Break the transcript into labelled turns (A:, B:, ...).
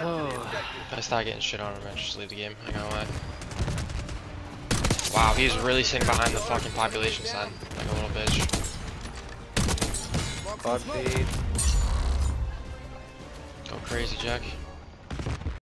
A: Oh, I start getting shit on him, I just leave the game. I gotta lie. Wow, he's really sitting behind the fucking population sign, like a little bitch.
B: Bug feed.
A: Go crazy, Jack.